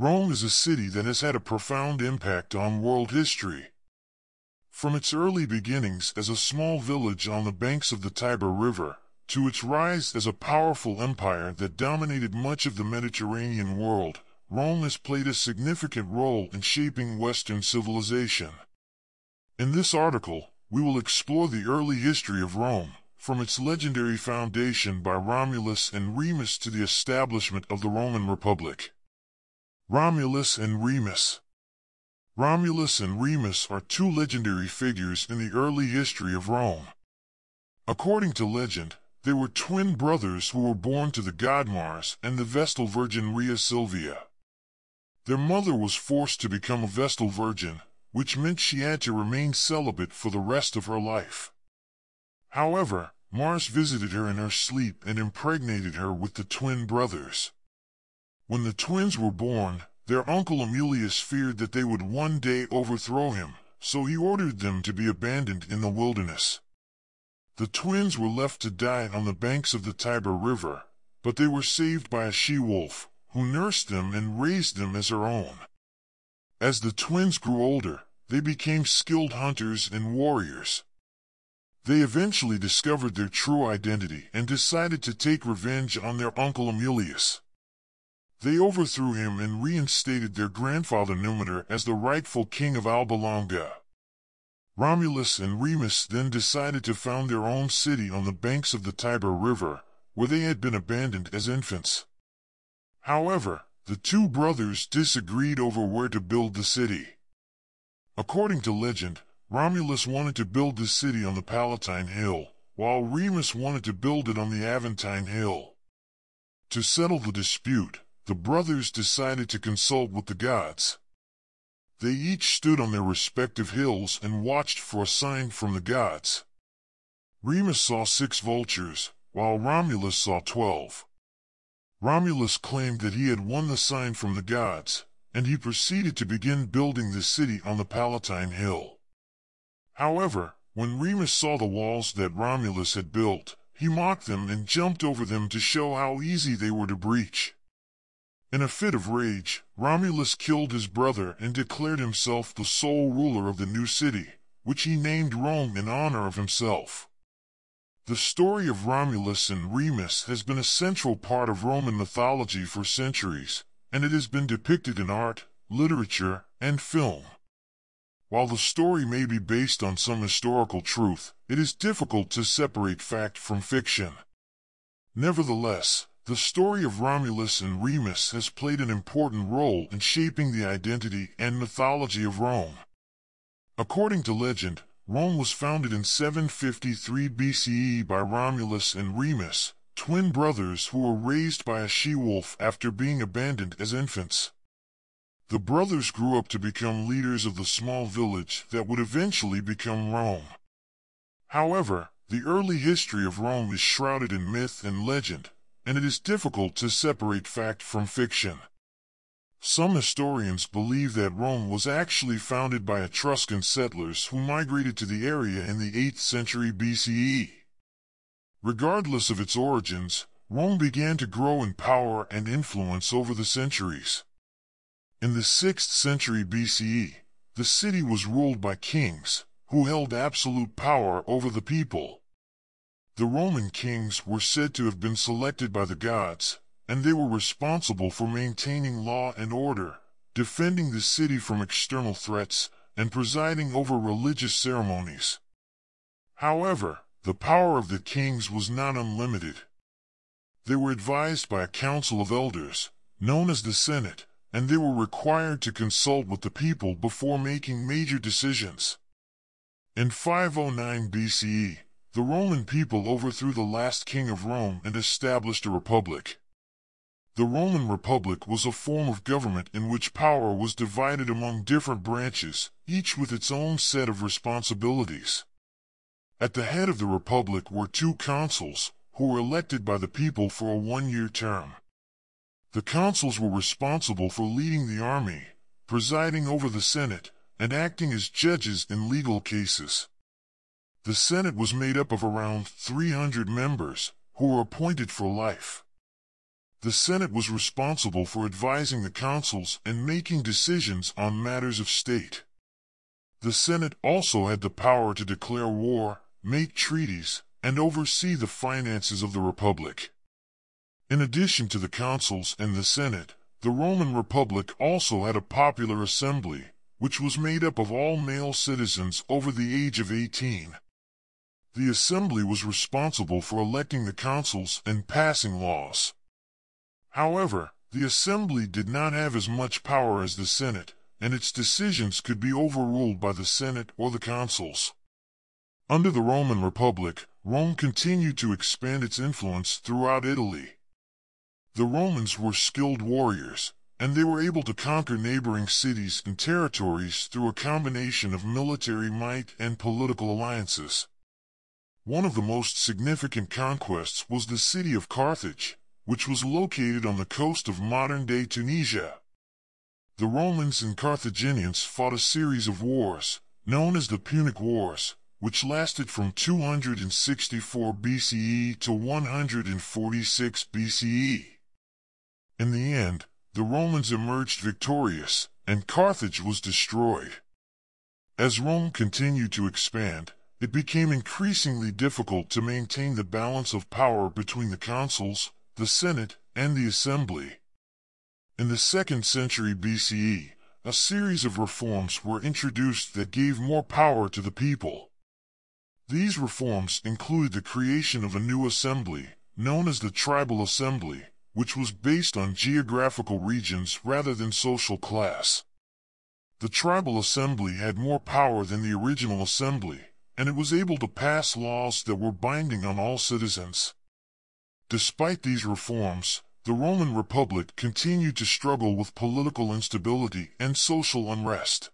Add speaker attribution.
Speaker 1: Rome is a city that has had a profound impact on world history. From its early beginnings as a small village on the banks of the Tiber River, to its rise as a powerful empire that dominated much of the Mediterranean world, Rome has played a significant role in shaping Western civilization. In this article, we will explore the early history of Rome, from its legendary foundation by Romulus and Remus to the establishment of the Roman Republic. Romulus and Remus Romulus and Remus are two legendary figures in the early history of Rome. According to legend, they were twin brothers who were born to the god Mars and the Vestal Virgin Rhea Silvia. Their mother was forced to become a Vestal Virgin, which meant she had to remain celibate for the rest of her life. However, Mars visited her in her sleep and impregnated her with the twin brothers. When the twins were born, their uncle Amulius feared that they would one day overthrow him, so he ordered them to be abandoned in the wilderness. The twins were left to die on the banks of the Tiber River, but they were saved by a she-wolf, who nursed them and raised them as her own. As the twins grew older, they became skilled hunters and warriors. They eventually discovered their true identity and decided to take revenge on their uncle Amulius. They overthrew him and reinstated their grandfather Numitor as the rightful king of Alba Longa. Romulus and Remus then decided to found their own city on the banks of the Tiber River, where they had been abandoned as infants. However, the two brothers disagreed over where to build the city. According to legend, Romulus wanted to build the city on the Palatine Hill, while Remus wanted to build it on the Aventine Hill. To settle the dispute, the brothers decided to consult with the gods. They each stood on their respective hills and watched for a sign from the gods. Remus saw six vultures, while Romulus saw twelve. Romulus claimed that he had won the sign from the gods, and he proceeded to begin building the city on the Palatine Hill. However, when Remus saw the walls that Romulus had built, he mocked them and jumped over them to show how easy they were to breach. In a fit of rage, Romulus killed his brother and declared himself the sole ruler of the new city, which he named Rome in honor of himself. The story of Romulus and Remus has been a central part of Roman mythology for centuries, and it has been depicted in art, literature, and film. While the story may be based on some historical truth, it is difficult to separate fact from fiction. Nevertheless, the story of Romulus and Remus has played an important role in shaping the identity and mythology of Rome. According to legend, Rome was founded in 753 BCE by Romulus and Remus, twin brothers who were raised by a she-wolf after being abandoned as infants. The brothers grew up to become leaders of the small village that would eventually become Rome. However, the early history of Rome is shrouded in myth and legend, and it is difficult to separate fact from fiction. Some historians believe that Rome was actually founded by Etruscan settlers who migrated to the area in the 8th century BCE. Regardless of its origins, Rome began to grow in power and influence over the centuries. In the 6th century BCE, the city was ruled by kings, who held absolute power over the people. The Roman kings were said to have been selected by the gods, and they were responsible for maintaining law and order, defending the city from external threats, and presiding over religious ceremonies. However, the power of the kings was not unlimited. They were advised by a council of elders, known as the Senate, and they were required to consult with the people before making major decisions. In 509 BCE, the Roman people overthrew the last king of Rome and established a republic. The Roman Republic was a form of government in which power was divided among different branches, each with its own set of responsibilities. At the head of the Republic were two consuls, who were elected by the people for a one-year term. The consuls were responsible for leading the army, presiding over the Senate, and acting as judges in legal cases. The Senate was made up of around 300 members, who were appointed for life. the Senate was responsible for advising the consuls and making decisions on matters of state. The Senate also had the power to declare war, make treaties, and oversee the finances of the Republic. In addition to the consuls and the Senate, the Roman Republic also had a popular assembly, which was made up of all male citizens over the age of 18. The assembly was responsible for electing the consuls and passing laws. However, the assembly did not have as much power as the Senate, and its decisions could be overruled by the Senate or the consuls. Under the Roman Republic, Rome continued to expand its influence throughout Italy. The Romans were skilled warriors, and they were able to conquer neighboring cities and territories through a combination of military might and political alliances. One of the most significant conquests was the city of Carthage, which was located on the coast of modern-day Tunisia. The Romans and Carthaginians fought a series of wars, known as the Punic Wars, which lasted from 264 BCE to 146 BCE. In the end, the Romans emerged victorious, and Carthage was destroyed. As Rome continued to expand, it became increasingly difficult to maintain the balance of power between the consuls, the Senate, and the Assembly. In the second century BCE, a series of reforms were introduced that gave more power to the people. These reforms included the creation of a new assembly, known as the Tribal Assembly, which was based on geographical regions rather than social class. The tribal assembly had more power than the original assembly, and it was able to pass laws that were binding on all citizens. Despite these reforms, the Roman Republic continued to struggle with political instability and social unrest.